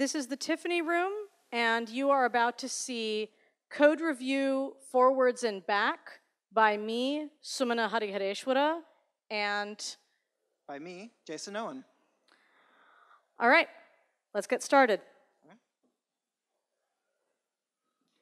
this is the Tiffany room, and you are about to see code review forwards and back by me, Sumana Harihareswara, and By me, Jason Owen. all right, let's get started.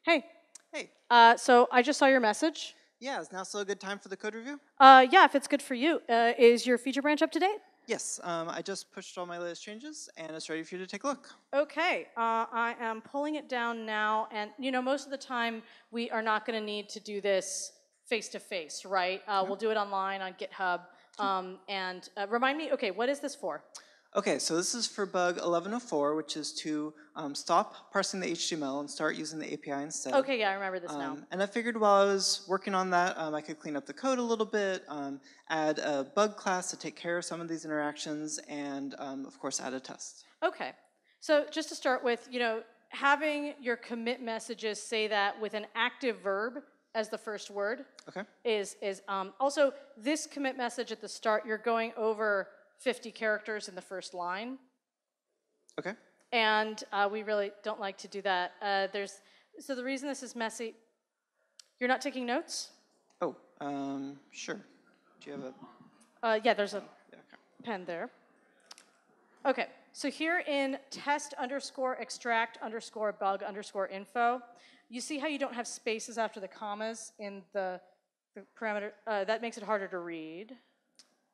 Hey, Hey, uh, so I just saw your message. yeah, is now still a good time for the code review? Uh, yeah, if it's good for you, uh, is your feature branch up to date? Yes, um, I just pushed all my latest changes and it's ready for you to take a look. Okay, uh, I am pulling it down now, and you know, most of the time we are not going to need to do this face to face, right? Uh, We'll do it online on GitHub. Um, and uh, remind me, okay, what is this for? Okay, so this is for bug 1104, which is to um, stop parsing the HTML and start using the API instead. Okay, yeah, I remember this now. Um, and I figured while I was working on that, um, I could clean up the code a little bit, um, add a bug class to take care of some of these interactions, and um, of course add a test. Okay, so just to start with, you know, having your commit messages say that with an active verb as the first word Okay? is is um, also this commit message at the start. You're going over 50 characters in the first line. Okay? and uh, we really don't like to do that. Uh, there's so the reason this is messy. You're not taking notes. Oh, um, sure. Do you have a. Uh, yeah, there's a Yeah, okay. pen there. Okay, so here in test underscore extract underscore bug underscore info, you see how you don't have spaces after the commas in the, the parameter. Uh, that makes it harder to read.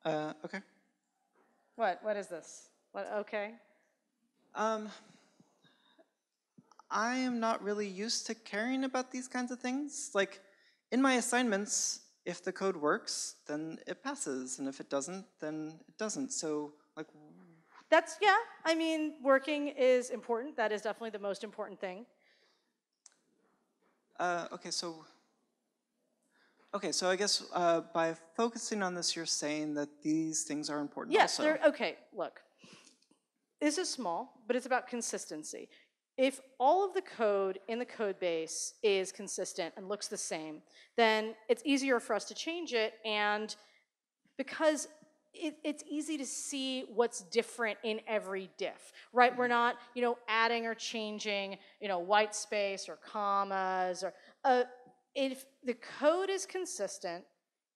Uh, okay. What? What is this? What? Okay. Um, I am not really used to caring about these kinds of things. Like, in my assignments, if the code works, then it passes, and if it doesn't, then it doesn't. So, like, That's yeah. I mean, working is important. That is definitely the most important thing. uh, okay, so. Okay, so I guess uh, by focusing on this, you're saying that these things are important Yes, also. they're okay. Look, this is small, but it's about consistency. If all of the code in the code base is consistent and looks the same, then it's easier for us to change it. And because it, it's easy to see what's different in every diff, right? We're not, you know, adding or changing, you know, white space or commas or. Uh, if the code is consistent,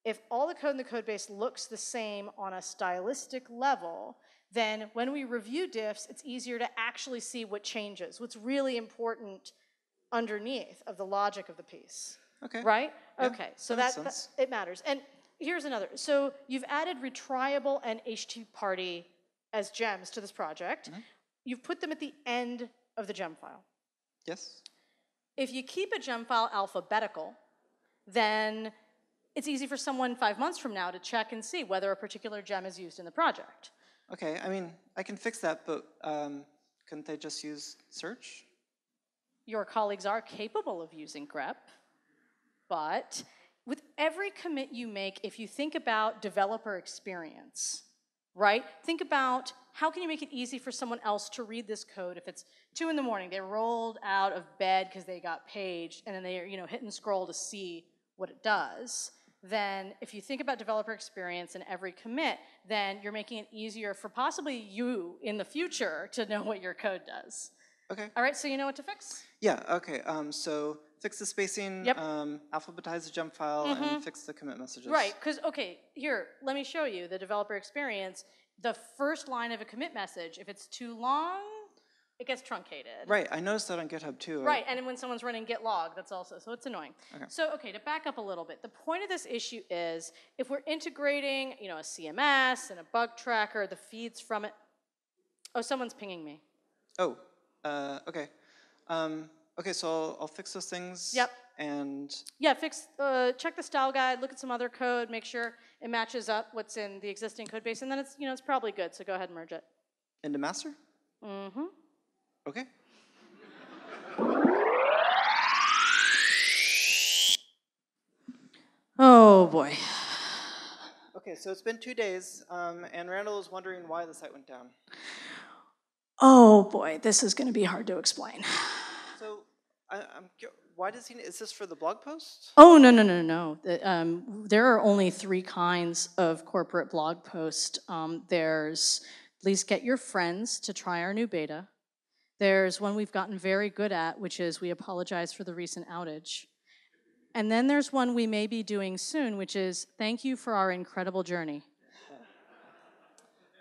if all the code in the code base looks the same on a stylistic level, then when we review diffs, it's easier to actually see what changes, what's really important underneath of the logic of the piece. Okay. Right? Yeah, okay, so that that, it matters. And here's another. So you've added retriable and HTTParty as gems to this project. Mm-hmm. You've put them at the end of the gem file. Yes? If you keep a gem file alphabetical, then it's easy for someone five months from now to check and see whether a particular gem is used in the project. Okay, I mean, I can fix that, but um, couldn't they just use search? Your colleagues are capable of using grep, but with every commit you make, if you think about developer experience, right? Think about how can you make it easy for someone else to read this code if it's two in the morning, they rolled out of bed because they got paged, and then they're you know hit and scroll to see what it does. Then, if you think about developer experience in every commit, then you're making it easier for possibly you in the future to know what your code does. Okay. All right, so you know what to fix? Yeah, okay. Um, so fix the spacing, Yep. Mm-hmm. um, alphabetize the gem file, and fix the commit messages. Right, because, okay, here, let me show you the developer experience. The first line of a commit message, if it's too long, it gets truncated. Right, I noticed that on GitHub too. Right, and when someone's running git log, that's also, so it's annoying. Okay. So, okay, to back up a little bit, the point of this issue is if we're integrating, you know, a CMS and a bug tracker, the feeds from it. Oh, someone's pinging me. Oh, uh, okay. Um, okay, so I'll, I'll fix those things. Yep. And Yeah, fix, uh, check the style guide, look at some other code, make sure it matches up what's in the existing code base, and then it's, you know, it's probably good, so go ahead and merge it. into master? Mm-hmm. Okay. Oh, boy. Okay, so it's been two days, um, and Randall is wondering why the site went down. Oh, boy, this is going to be hard to explain. I, I'm, why does he? Is this for the blog post? Oh, no, no, no, no. The, um, there are only three kinds of corporate blog post. Um, there's please get your friends to try our new beta. There's one we've gotten very good at, which is we apologize for the recent outage. And then there's one we may be doing soon, which is thank you for our incredible journey.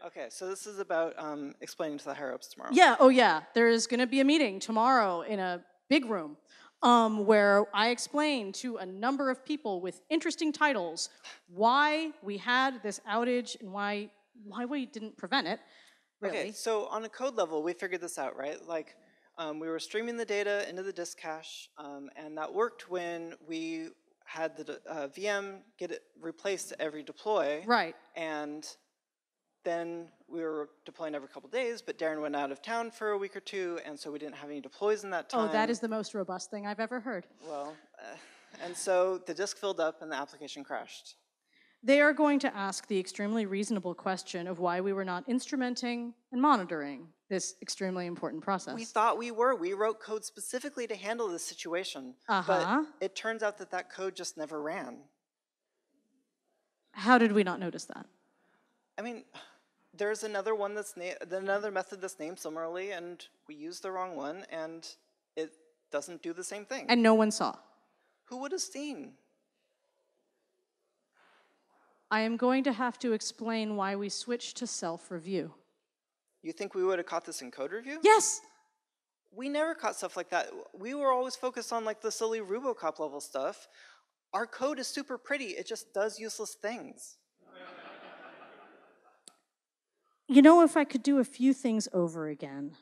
Okay, so this is about um, explaining to the higher ups tomorrow. Yeah, oh yeah. There's going to be a meeting tomorrow in a big room um, where I explain to a number of people with interesting titles why we had this outage and why why we didn't prevent it. Really. Okay, so on a code level, we figured this out, right? Like, um, we were streaming the data into the disk cache, um, and that worked when we had the uh, VM get it replaced every deploy. Right. And then we were deploying every couple days, but Darren went out of town for a week or two, and so we didn't have any deploys in that time. Oh, that is the most robust thing I've ever heard. Well, uh, and so the disk filled up and the application crashed. They are going to ask the extremely reasonable question of why we were not instrumenting and monitoring this extremely important process. We thought we were. We wrote code specifically to handle this situation. Uh-huh. But it turns out that that code just never ran. How did we not notice that? I mean, there's another one that's na- another method that's named similarly, and we used the wrong one, and it doesn't do the same thing. And no one saw. Who would have seen? I am going to have to explain why we switched to self review. You think we would have caught this in code review? Yes! We never caught stuff like that. We were always focused on like the silly Rubocop level stuff. Our code is super pretty. It just does useless things. You know, if I could do a few things over again.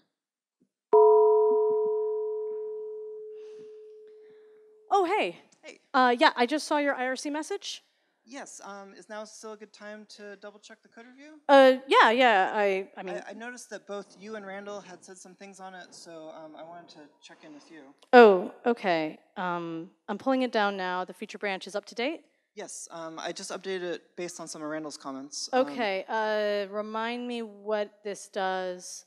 Oh, hey. Hey. Uh, yeah, I just saw your IRC message. Yes. Um, is now still a good time to double check the code review? Uh, yeah, yeah. I, I mean, I, I noticed that both you and Randall had said some things on it, so um, I wanted to check in with you. oh, okay. Um, I'm pulling it down now. The feature branch is up to date. Yes, um, I just updated it based on some of Randall's comments. Um, Okay. Uh, remind me what this does.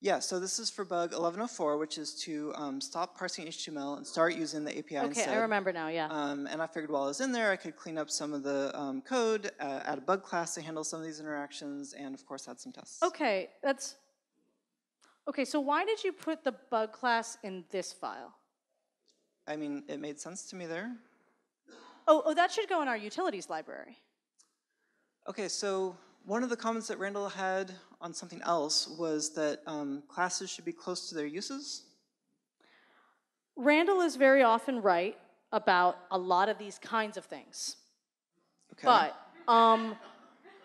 yeah, so this is for bug 1104, which is to um, stop parsing HTML and start using the API Okay, instead. I remember now. Yeah. Um, and I figured while I was in there, I could clean up some of the um, code, uh, add a bug class to handle some of these interactions, and of course add some tests. Okay, that's. Okay, so why did you put the bug class in this file? I mean, it made sense to me there. Oh, oh, that should go in our utilities library. Okay, so one of the comments that Randall had on something else was that um, classes should be close to their uses. Randall is very often right about a lot of these kinds of things. Okay. But um,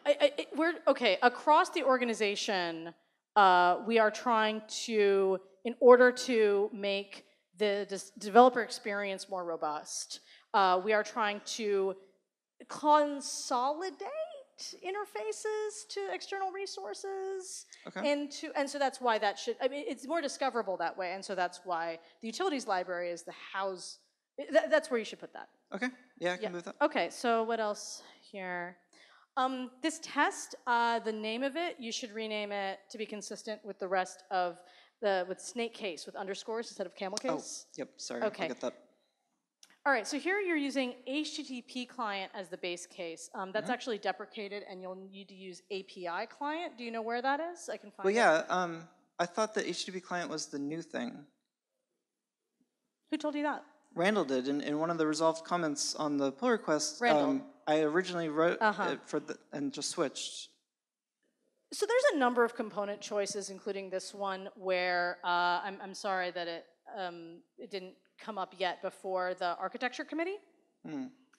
I, I, it- we're okay across the organization. Uh, we are trying to, in order to make the developer experience more robust, uh, we are trying to consolidate interfaces to external resources Okay. and and so that's why that should i mean it's more discoverable that way and so that's why the utilities library is the house that, that's where you should put that Okay, yeah, I can yeah. move that. Okay, so what else here? Um, this test, uh, the name of it, you should rename it to be consistent with the rest of the with snake case with underscores instead of camel case Oh, case. yep, sorry, Okay. I'll get that. All right, so here you're using HTTP client as the base case. Um, Mm-hmm. that's actually deprecated, and you'll need to use API client. Do you know where that is? I can find Well, it. yeah, um, I thought that HTTP client was the new thing. Who told you that? Randall did in, in one of the resolved comments on the pull request. Randall. Um, I originally wrote Uh-huh. it for the and just switched. So there's a number of component choices, including this one, where uh, I'm, I'm sorry that it, um, it didn't come up yet before the architecture committee.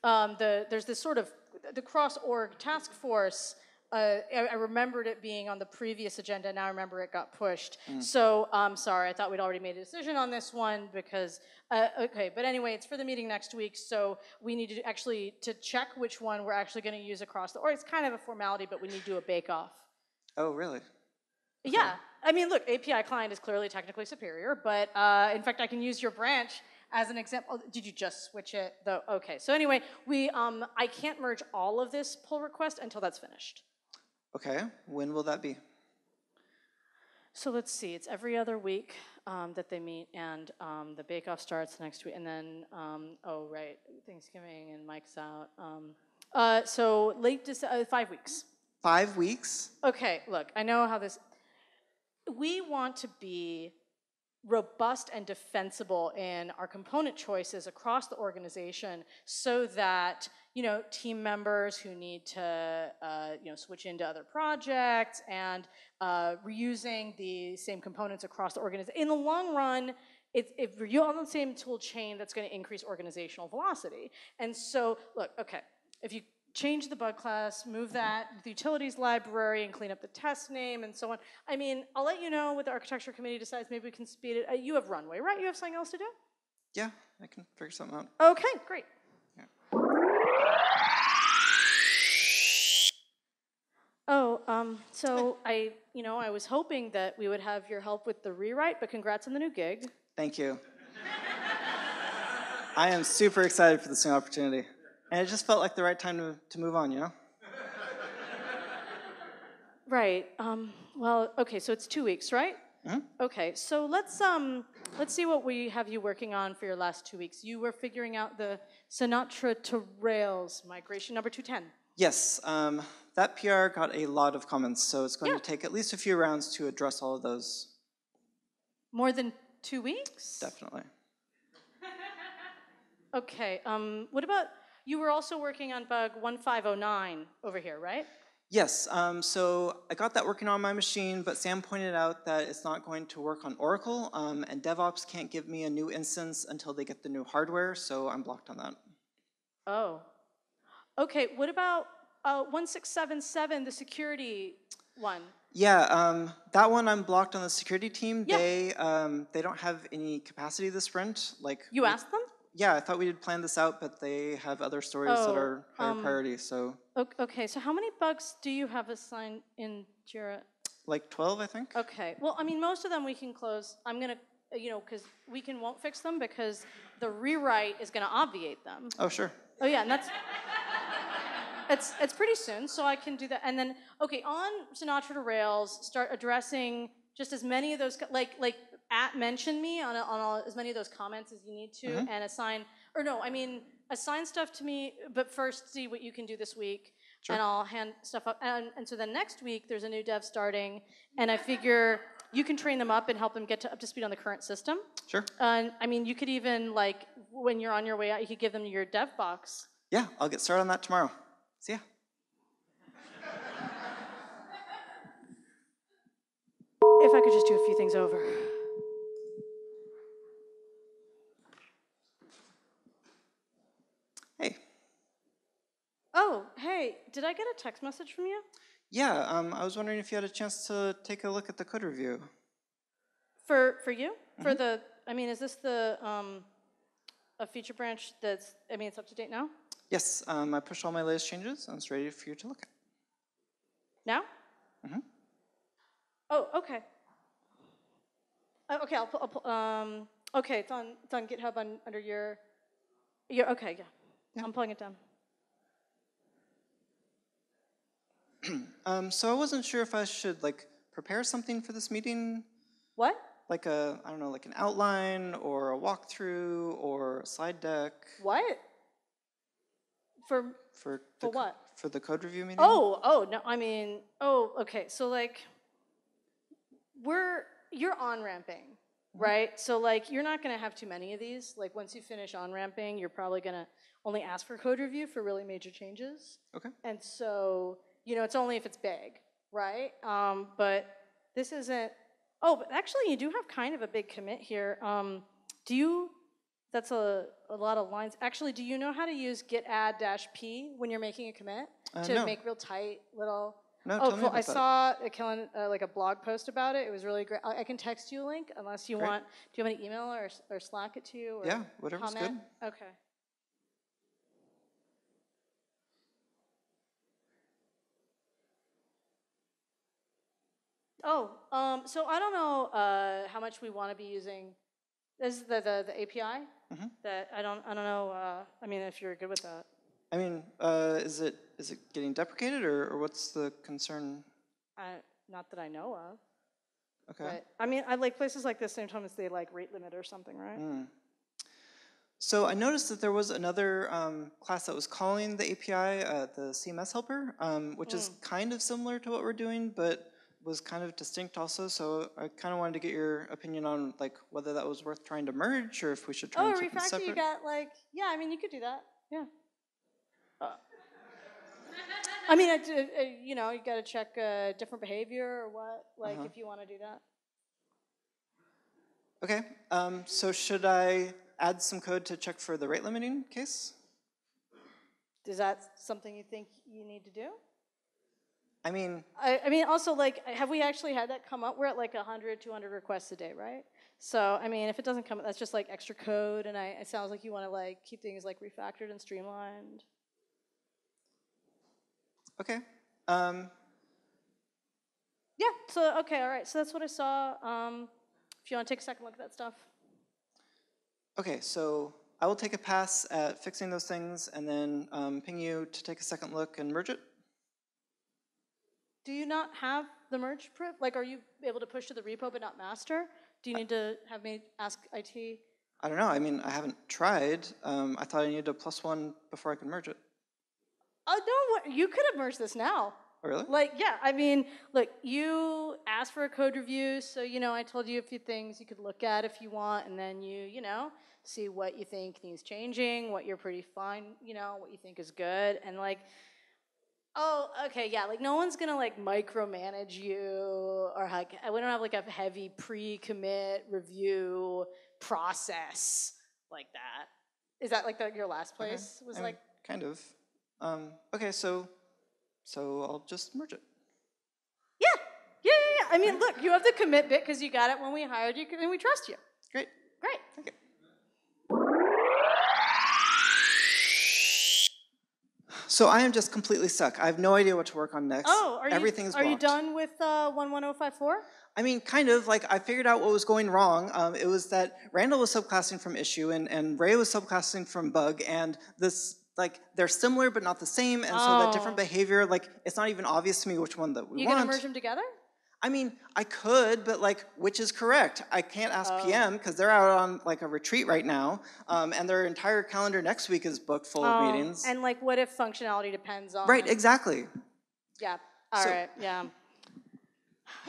Um, the, there's this sort of the cross org task force. Uh, I, I remembered it being on the previous agenda. Now I remember it got pushed. So I'm sorry. I thought we'd already made a decision on this one because uh, okay. But anyway, it's for the meeting next week. So we need to actually to check which one we're actually going to use across the. Or it's kind of a formality, but we need to do a bake off. Oh, really? Yeah, I mean, look, API client is clearly technically superior, but uh, in fact, I can use your branch as an example. Did you just switch it? Though, okay. So anyway, we um, I can't merge all of this pull request until that's finished. Okay, when will that be? So let's see. It's every other week um, that they meet, and um, the bake off starts next week, and then um, oh right, Thanksgiving and Mike's out. Um, uh, so late Dece- uh, five weeks. Five weeks? Okay, look, I know how this. We want to be robust and defensible in our component choices across the organization so that you know team members who need to uh, you know switch into other projects and uh, reusing the same components across the organization in the long run if you're on the same tool chain that's going to increase organizational velocity. And so look okay if you change the bug class, move that the utilities library, and clean up the test name and so on. I mean, I'll let you know what the architecture committee decides. Maybe we can speed it. Uh, you have runway, right? You have something else to do? Yeah, I can figure something out. Okay, great. Oh, um, so I, you know, I was hoping that we would have your help with the rewrite, but congrats on the new gig. Thank you. I am super excited for this new opportunity. And it just felt like the right time to, to move on, you know? Right. Um, well, okay, so it's two weeks, right? Mhm. Okay, so let's um, let's see what we have you working on for your last two weeks. You were figuring out the Sinatra to Rails migration number 210. Yes, um, that PR got a lot of comments, so it's going Yeah. to take at least a few rounds to address all of those, More than two weeks? definitely. Okay, um, what about, you were also working on bug 1509 over here, right? Yes, um, so I got that working on my machine, but Sam pointed out that it's not going to work on Oracle, um, and DevOps can't give me a new instance until they get the new hardware, so I'm blocked on that. Oh. Okay, what about uh, 1677, the security one? Yeah, um, that one I'm blocked on the security team. Yeah. They um, they don't have any capacity this sprint. Like You we- asked them? Yeah, I thought we did plan this out, but they have other stories that Oh, are higher um, priority. So Okay, so how many bugs do you have assigned in Jira? like 12, I think. Okay, well, I mean, most of them we can close. I'm gonna, you know, because we can won't fix them because the rewrite is gonna obviate them. Oh, sure. Oh yeah, and that's it's it's pretty soon, so I can do that. And then okay, on Sinatra to Rails, start addressing just as many of those like like at mention me on a, on all, as many of those comments as you need to, mm-hmm. and assign or no, I mean assign stuff to me. But first, see what you can do this week, and I'll hand stuff up. And, and so then next week, there's a new dev starting, and I figure you can train them up and help them get to, up to speed on the current system. Sure. And I mean, you could even like when you're on your way out, you could give them your dev box. Yeah, I'll get started on that tomorrow. See ya. If I could just do a few things over. Hey. Oh, hey, did I get a text message from you? Yeah, um, I was wondering if you had a chance to take a look at the code review. For for you? For the I mean, is this the um a feature branch that's I mean it's up to date now? Yes, um, I pushed all my latest changes and it's ready for you to look at. Now? Mhm. Oh, okay. Uh, okay, I'll put, I'll put um okay, it's on it's on GitHub on, under your your okay, yeah. I'm pulling it down. Um, so I wasn't sure if I should like prepare something for this meeting, What? like a I don't know, like an outline or a walkthrough or a slide deck What? For for the For what? for the code review meeting. Oh, oh no, I mean, oh, okay. So like we're you're on ramping, right? So like you're not going to have too many of these. Like once you finish on ramping, you're probably going to only ask for code review for really major changes. Okay. And so, you know, it's only if it's big, right? Um, but this isn't Oh, but actually you do have kind of a big commit here. Um, do you that's a, a lot of lines. Actually, do you know how to use git add dash p when you're making a commit Uh, to no. make real tight little? No, oh, cool. I saw a killing uh, like a blog post about it. It was really great. I, I can text you a link unless you Great. want. Do you have any email or, or Slack it to you? Or Yeah, whatever's comment? Okay. Oh, um, so I don't know uh, how much we want to be using. This is the, the, the API. Mhm. That I don't I don't know. Uh, I mean, if you're good with that. I mean, uh, is it is it getting deprecated or, or what's the concern? I, not that I know of. Okay. But I mean, I like places like this. Sometimes they like rate limit or something, right? Mm. So I noticed that there was another um, class that was calling the API uh, the CMS helper, um, which is kind of similar to what we're doing, but was kind of distinct also, so I kind of wanted to get your opinion on like whether that was worth trying to merge or if we should try Oh, and keep them separate. you got like, yeah, I mean, you could do that. Yeah. Uh, I mean, it, it- you know, you got to check uh, different behavior or what, like Uh-huh. if you want to do that. Okay, um, so should I add some code to check for the rate limiting case? Is that something you think you need to do? I mean, I, I mean, also, like, have we actually had that come up? We're at like 100, 200 requests a day, right? So, I mean, if it doesn't come up, that's just like extra code, and I, it sounds like you want to like keep things like refactored and streamlined. okay. Um, Yeah. So, okay, all right. So that's what I saw. Um, if you want to take a second look at that stuff. okay, so I will take a pass at fixing those things and then um, ping you to take a second look and merge it. Do you not have the merge priv? Like, are you able to push to the repo but not master? Do you need to have me ask IT? I don't know. I mean, I haven't tried. Um, I thought I needed a plus one before I could merge it. Oh no, what, you could have merged this now. Oh, really? Like, yeah, I mean, look, you asked for a code review, so you know, I told you a few things you could look at if you want, and then you, you know, see what you think needs changing, what you're pretty fine, you know, what you think is good, and like, oh, okay, yeah, like no one's gonna like micromanage you or like we don't have like a heavy pre-commit review process like that. Is that like the, your last Okay. place was I mean, like? kind of. Um, okay, so so I'll just merge it. Yeah, yeah, yeah, yeah. I mean, look, you have the commit bit because you got it when we hired you, and we trust you. Great. Great. Okay. So I am just completely stuck. I have no idea what to work on next. Oh, are you? Everything's are you done with uh, one one zero five four? I mean, kind of. Like, I figured out what was going wrong. Um, it was that Randall was subclassing from issue, and, and Ray was subclassing from bug, and this, like, they're similar but not the same, and so that different Oh. behavior, like, it's not even obvious to me which one that we You want. gonna merge them together? I mean, I could, but like, which is correct? I can't ask Oh. PM because they're out on like a retreat right now, um, and their entire calendar next week is booked full of Oh, meetings. And like, what if functionality depends on? right, exactly. Yeah. All right. So- Yeah.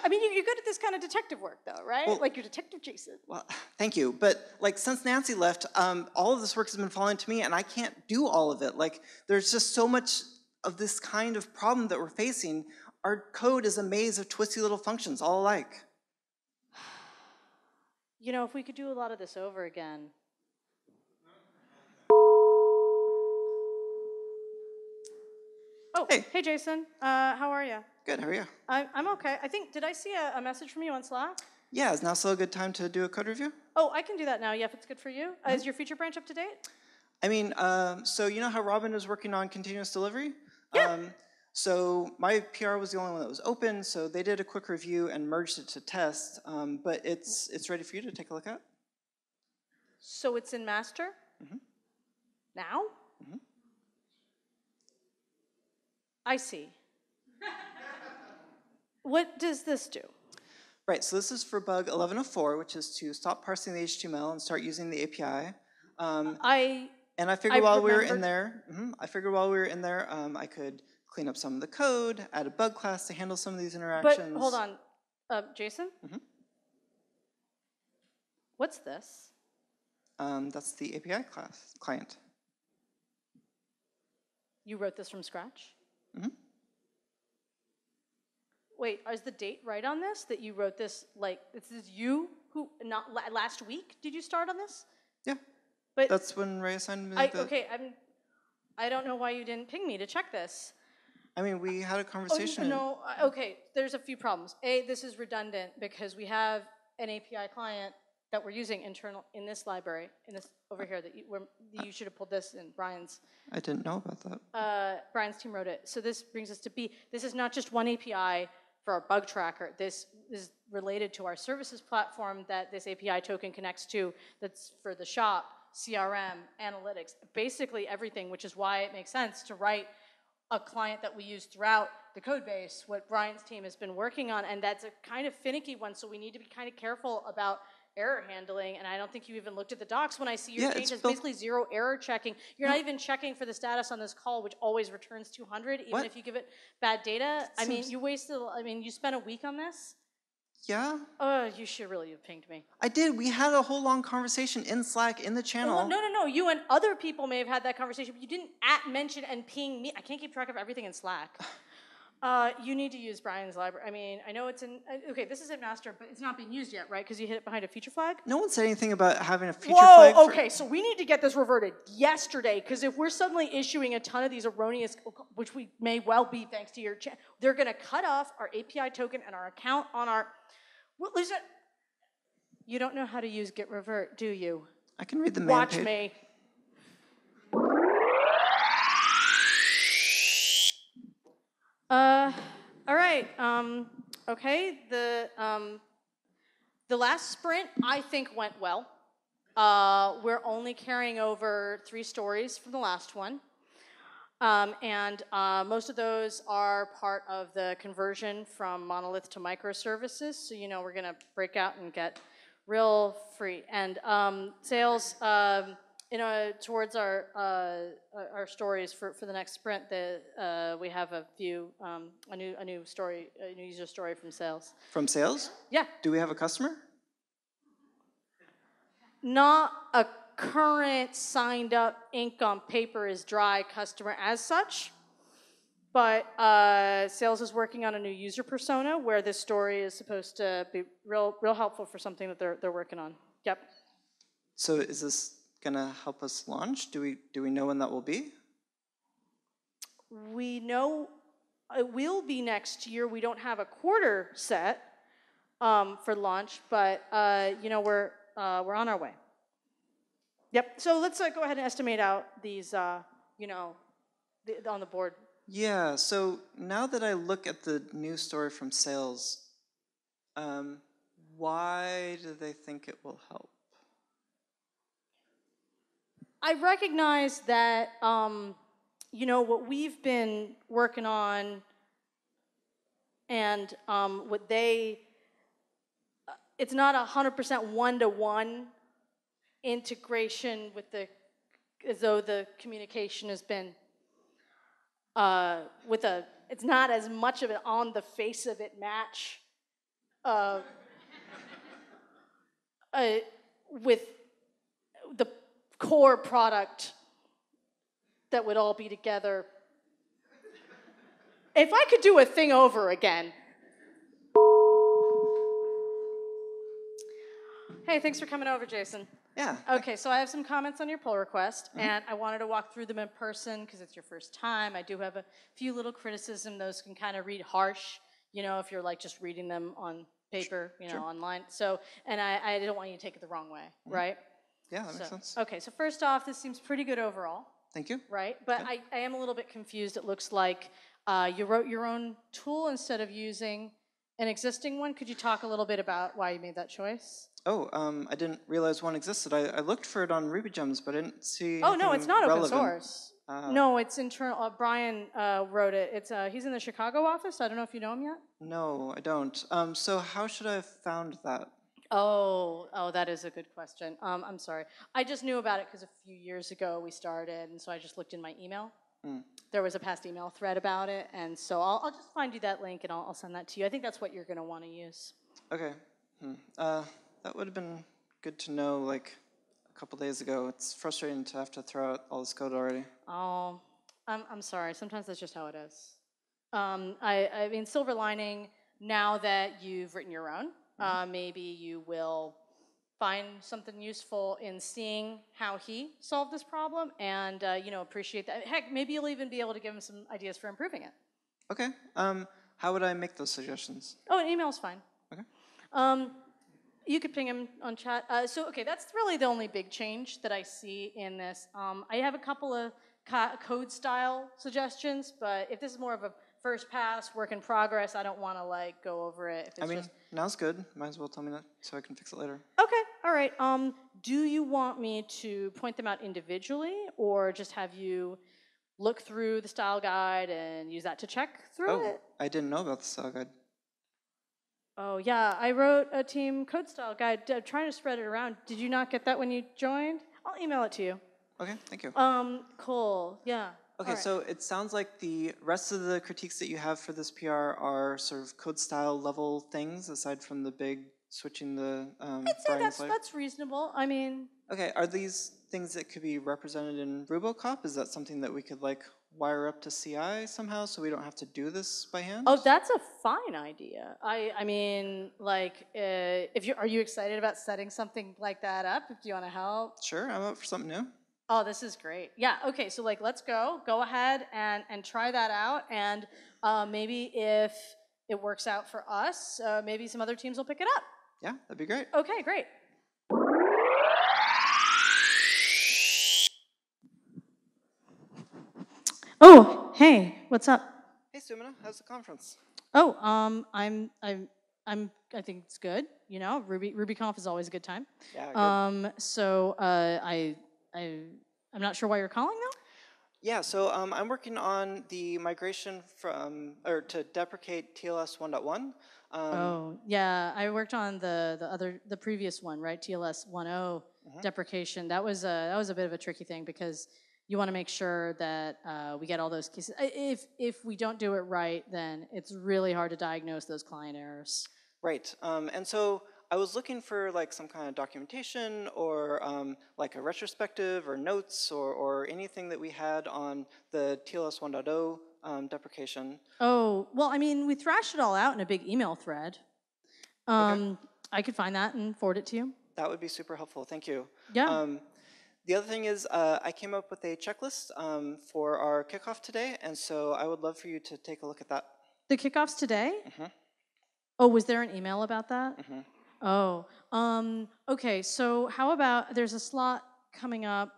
I mean, you- you're good at this kind of detective work, though, right? Well- like you're Detective Jason. Well, thank you. But like, since Nancy left, um, all of this work has been falling to me, and I can't do all of it. Like, there's just so much of this kind of problem that we're facing. Our code is a maze of twisty little functions, all alike. You know, if we could do a lot of this over again. Oh, Hey. hey, Jason. Uh, how are you? Good. How are you? I'm, I'm okay. I think, did I see a, a message from you on Slack? Yeah. Is now still a good time to do a code review? Oh, I can do that now. Yeah, if it's good for you. Uh, is your feature branch up to date? I mean, um, so you know how Robin is working on continuous delivery? Yeah. Um, so my PR was the only one that was open, so they did a quick review and merged it to test. Um, but it's it's ready for you to take a look at. So it's in master? Mm-hmm. Now? I see. what does this do? Right. So this is for bug 1104, which is to stop parsing the HTML and start using the API. Um, I and I figured I while we were in there, mhm, I figured while we were in there, um, I could clean up some of the code, add a bug class to handle some of these interactions. but hold on, uh, Jason. Mhm. What's this? Um, that's the API class client. You wrote this from scratch? Mhm. Wait, is the date right on this? That you wrote this like this is you who not last week? Did you start on this? Yeah. But That's when Ray assigned me I the. okay, I'm. I don't know why you didn't ping me to check this. I mean, we had a Oh, conversation. n- no, okay, there's a few problems. A, this is redundant because we have an API client that we're using internal in this library, in this over here that you, where, you should have pulled this in Brian's. I didn't know about that. Uh, Brian's team wrote it. So this brings us to B. This is not just one API for our bug tracker. This is related to our services platform that this API token connects to. That's for the shop, CRM, analytics, basically everything. Which is why it makes sense to write a client that we use throughout the code base, what Brian's team has been working on, and that's a kind of finicky one, so we need to be kind of careful about error handling, and I don't think you even looked at the docs when I see your Yeah, built- basically zero error checking. You're not even checking for the status on this call, which always returns 200, even What? if you give it bad data. I mean, you wasted. I mean, you spent a week on this. Yeah, Oh, you should really have pinged me. I did. We had a whole long conversation in Slack in the channel. Well, no, no, no. You and other people may have had that conversation, but you didn't at mention and ping me. I can't keep track of everything in Slack. Uh, you need to use Brian's library. I mean, I know it's in. uh, Okay, this is in master, but it's not being used yet, right? Because you hit it behind a feature flag. No one said anything about having a feature Whoa. flag. for- okay, so we need to get this reverted yesterday because if we're suddenly issuing a ton of these erroneous, which we may well be thanks to your, cha- they're going to cut off our API token and our account on our. Well, listen. You don't know how to use Git revert, do you? I can read the main Watch page. me. Uh, all right. Um, okay. The um, the last sprint I think went well. Uh, we're only carrying over three stories from the last one. Um, and uh, most of those are part of the conversion from monolith to microservices. So, you know, we're going to break out and get real free. And um, sales, um, you know, towards our, uh, our- our stories for, for the next sprint, the, uh, we have a few, um, a, new, a new story, a new user story from sales. From sales? Yeah, Do we have a customer? not a current signed up ink on paper is dry customer as such but uh, sales is working on a new user persona where this story is supposed to be real real helpful for something that they're, they're working on yep So is this gonna help us launch? Do we do we know when that will be? we know it will be next year we don't have a quarter set um, for launch but uh, you know we're uh, we're on our way yep so let's uh, go ahead and estimate out these uh, you know the, on the board Yeah. So now that I look at the news story from sales, um, why do they think it will help? I recognize that, um, you know, what we've been working on and um, what they, uh, it's not a 100% one to one integration with the, as though the communication has been uh, with a, it's not as much of an on the face of it match uh, uh, with the core product that would all be together. If I could do a thing over again. Hey, thanks for coming over, Jason. Yeah. Okay, so I have some comments on your pull request, mm-hmm. and I wanted to walk through them in person because it's your first time. I do have a few little criticism; those can kind of read harsh, you know, if you're like just reading them on paper, you know, online. So, and I, I don't want you to take it the wrong way, mm-hmm. right? Yeah, that makes So- sense. Okay, so first off, this seems pretty good overall, Thank you. right? But I, I am a little bit confused. It looks like uh, you wrote your own tool instead of using an existing one. Could you talk a little bit about why you made that choice? Oh, um, I didn't realize one existed. I, I looked for it on Ruby Gems, but I didn't see. Oh no, it's not open source. Ah. No, it's internal. Uh, Brian uh, wrote it. It's uh, he's in the Chicago office. I don't know if you know him yet. No, I don't. Um, so how should I have found that? Oh, oh, that is a good question. Um, I'm sorry. I just knew about it because a few years ago we started, and so I just looked in my email. There was a past email thread about it, and so I'll, I'll just find you that link and I'll, I'll send that to you. I think that's what you're going to want to use. Okay. Hmm. Uh, that would have been good to know like a couple days ago. It's frustrating to have to throw out all this code already. Oh, I'm, I'm sorry. Sometimes that's just how it is. Um, I, I mean, silver lining, now that you've written your own, uh, maybe you will find something useful in seeing how he solved this problem and, uh, you know, appreciate that. Heck, maybe you'll even be able to give him some ideas for improving it. Okay. Um, how would I make those suggestions? Oh, an email's fine. Okay. Um, you could ping him on chat. Uh, so, okay, that's really the only big change that I see in this. Um, I have a couple of co- code style suggestions, but if this is more of a first pass, work in progress, I don't want to like go over it. If it's I mean, just now's good. Might as well tell me that so I can fix it later. okay, all right. Um, do you want me to point them out individually, or just have you look through the style guide and use that to check through Oh, it? I didn't know about the style guide. Oh, yeah, I wrote a team code style guide, uh, trying to spread it around. Did you not get that when you joined? I'll email it to you. Okay, thank you. Um, cool, yeah. Okay, right. so it sounds like the rest of the critiques that you have for this PR are sort of code style level things, aside from the big switching the um, I'd say that's, that's reasonable. I mean, Okay, are these things that could be represented in RuboCop? Is that something that we could like wire up to CI somehow so we don't have to do this by hand? oh, that's a fine idea. I, I mean, like, uh, if you are you excited about setting something like that up? If you want to help, Sure, I'm up for something new. Oh, this is great. Yeah. Okay. So like, let's go. Go ahead and and try that out, and uh, maybe if it works out for us, uh, maybe some other teams will pick it up. Yeah, that'd be great. Okay. Great. Oh, hey, what's up? Hey, Sumana, how's the conference? Oh, um, I'm I'm I'm I think it's good. You know, Ruby RubyConf is always a good time. Yeah, good. Um, so uh, I I I'm not sure why you're calling though. yeah, so um, I'm working on the migration from, or to deprecate TLS 1.1. Um, Oh, yeah, I worked on the, the other, the previous one, right, TLS 1.0 deprecation. That was a, that was a bit of a tricky thing because you want to make sure that uh, we get all those cases. If, if we don't do it right, then it's really hard to diagnose those client errors. Right, um, and so I was looking for like some kind of documentation or um, like a retrospective or notes or, or anything that we had on the TLS 1.0 um, deprecation. Oh, well, I mean, we thrashed it all out in a big email thread. Um, I could find that and forward it to you. That would be super helpful, thank you. Yeah. Um, the other thing is uh, I came up with a checklist um, for our kickoff today, and so I would love for you to take a look at that. The kickoffs today? Mm-hmm. Oh, was there an email about that? Oh, um, okay. So how about there's a slot coming up.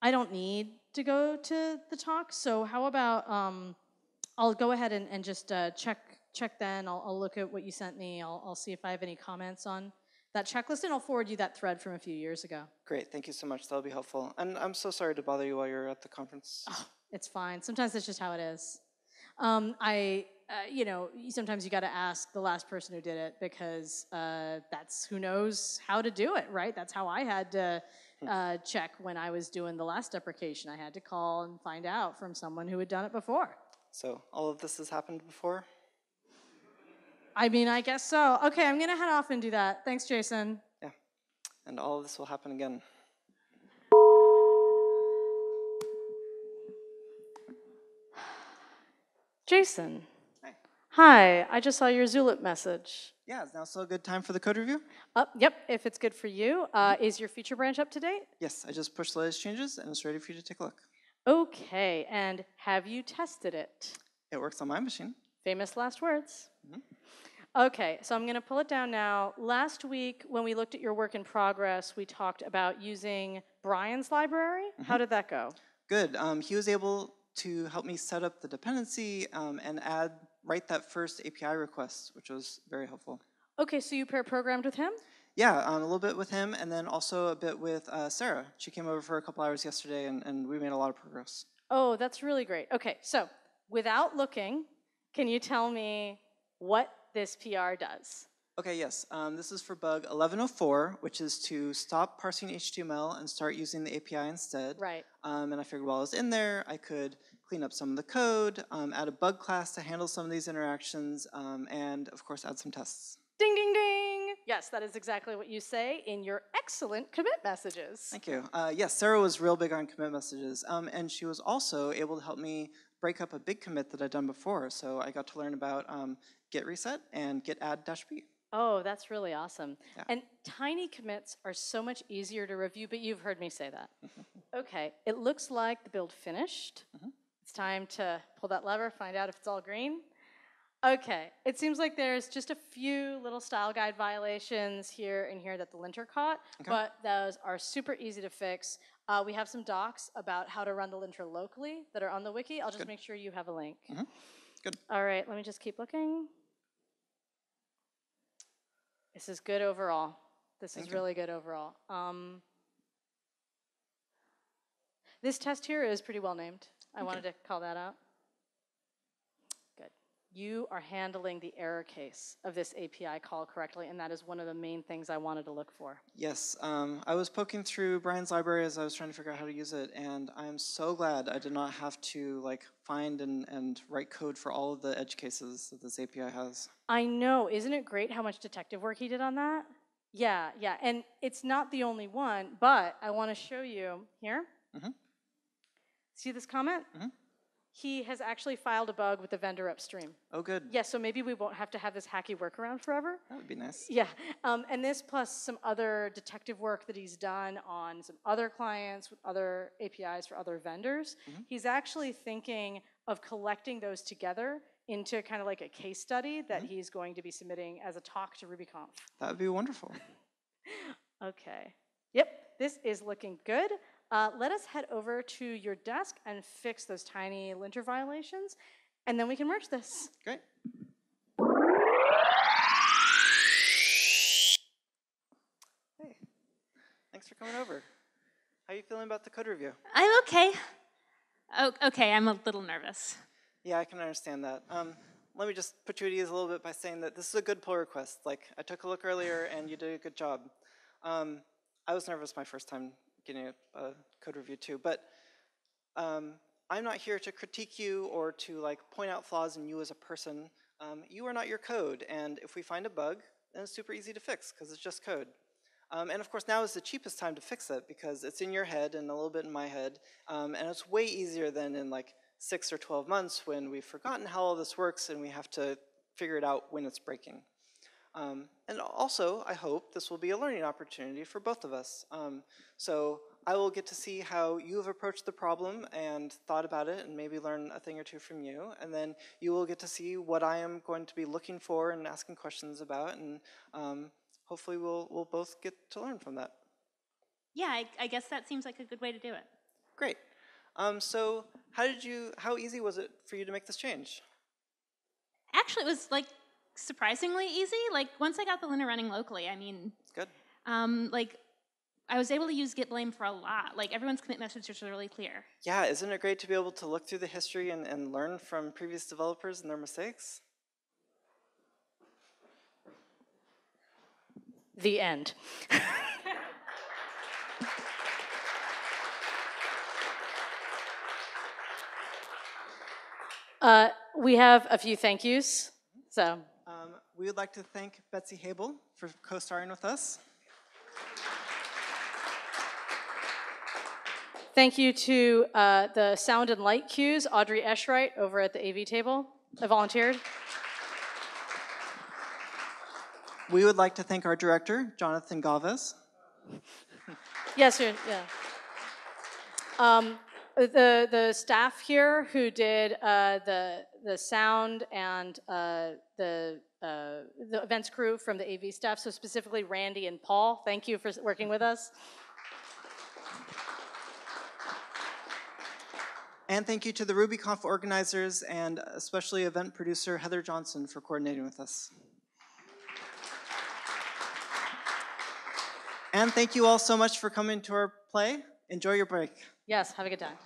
I don't need to go to the talk, so how about um, I'll go ahead and, and just uh, check check then. I'll, I'll look at what you sent me. I'll, I'll see if I have any comments on that checklist, and I'll forward you that thread from a few years ago. Great, thank you so much. That'll be helpful. And I'm so sorry to bother you while you're at the conference. It's fine. Sometimes that's just how it is. Um, I, uh, you know, sometimes you got to ask the last person who did it because uh, that's who knows how to do it, right? That's how I had to uh, check when I was doing the last deprecation. I had to call and find out from someone who had done it before. So all of this has happened before? I mean, I guess so. Okay, I'm gonna head off and do that. Thanks, Jason. Yeah. And all of this will happen again. Jason. Hi. I just saw your Zulip message. Yeah, is now still a good time for the code review? Uh, yep. If it's good for you, uh, is your feature branch up to date? Yes, I just pushed the latest changes and it's ready for you to take a look. Okay, and have you tested it? It works on my machine. Famous last words. Okay, so I'm going to pull it down now. Last week, when we looked at your work in progress, we talked about using Brian's library. How did that go? Good. Um, he was able to help me set up the dependency um, and add write that first API request, which was very helpful. Okay, so you pair programmed with him? Yeah, um, a little bit with him, and then also a bit with uh, Sarah. She came over for a couple hours yesterday, and, and we made a lot of progress. Oh, that's really great. Okay, so without looking, can you tell me what this PR does? Okay, yes. Um, this is for bug 1104, which is to stop parsing HTML and start using the API instead. Right. Um, and I figured while I was in there, I could clean up some of the code, um, add a bug class to handle some of these interactions, um, and of course, add some tests. Ding, ding, ding. Yes, that is exactly what you say in your excellent commit messages. Thank you. Uh, yes, Sarah was real big on commit messages, um, and she was also able to help me break up a big commit that I'd done before. So I got to learn about um, git reset and git add dash p. Oh, that's really awesome. And tiny commits are so much easier to review, but you've heard me say that. okay, it looks like the build finished. It's time to pull that lever, find out if it's all green. Okay, it seems like there's just a few little style guide violations here and here that the linter caught, but those are super easy to fix. Uh, we have some docs about how to run the linter locally that are on the wiki. I'll just make sure you have a link. Good. All right, let me just keep looking. This is good overall. This is really good overall. Um, this test here is pretty well named. I wanted to call that out. Good. you are handling the error case of this API call correctly, and that is one of the main things I wanted to look for. Yes, um, I was poking through Brian's library as I was trying to figure out how to use it, and I'm so glad I did not have to like find and, and write code for all of the edge cases that this API has. I know, isn't it great how much detective work he did on that? Yeah, yeah, and it's not the only one, but I want to show you here. Mhm. See this comment? Mhm. He has actually filed a bug with the vendor upstream. Oh, good. Yeah, so maybe we won't have to have this hacky workaround forever. That would be nice. Yeah, um, and this plus some other detective work that he's done on some other clients with other APIs for other vendors. He's actually thinking of collecting those together into kind of like a case study that he's going to be submitting as a talk to RubyConf. That would be wonderful. Okay. Yep, this is looking good. Uh, let us head over to your desk and fix those tiny linter violations, and then we can merge this. Great. Hey, thanks for coming over. How are you feeling about the code review? I'm okay. Oh, okay, I'm a little nervous. Yeah, I can understand that. Um, let me just put you at ease a little bit by saying that this is a good pull request. Like, I took a look earlier and you did a good job. Um, I was nervous my first time getting a, a code review too, but um, I'm not here to critique you or to like point out flaws in you as a person. Um, you are not your code, and if we find a bug, then it's super easy to fix because it's just code. Um, and of course, now is the cheapest time to fix it because it's in your head and a little bit in my head, um, and it's way easier than in like six or 12 months when we've forgotten how all this works and we have to figure it out when it's breaking. Um, and also, I hope this will be a learning opportunity for both of us. Um, so I will get to see how you have approached the problem and thought about it and maybe learn a thing or two from you. And then you will get to see what I am going to be looking for and asking questions about. And um, hopefully we'll, we'll both get to learn from that. Yeah, I, I guess that seems like a good way to do it. Great. Um, so how did you, how easy was it for you to make this change? Actually, it was like surprisingly easy. Like once I got the linter running locally, I mean, It's good. um, like I was able to use git blame for a lot. Like everyone's commit messages are really clear. Yeah, isn't it great to be able to look through the history and, and learn from previous developers and their mistakes? The end. uh, we have a few thank yous. So, we would like to thank Betsy Haibel for co-starring with us. thank you to uh, the sound and light cues, Audrey Eschright over at the AV table, I volunteered. We would like to thank our director, Jonathan Galvez. Yes, sir. Yeah. Um, the the staff here who did uh, the the sound and uh, the uh, the events crew from the AV staff, so specifically Randy and Paul. Thank you for working with us. And thank you to the RubyConf organizers and especially event producer Heather Johnson for coordinating with us. And thank you all so much for coming to our play. Enjoy your break. Yes, have a good time.